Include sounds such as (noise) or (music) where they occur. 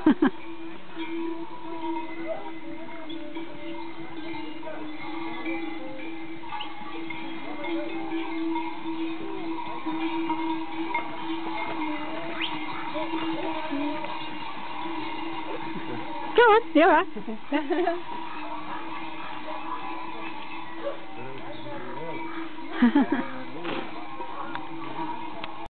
(laughs) Go on, you're right. (laughs)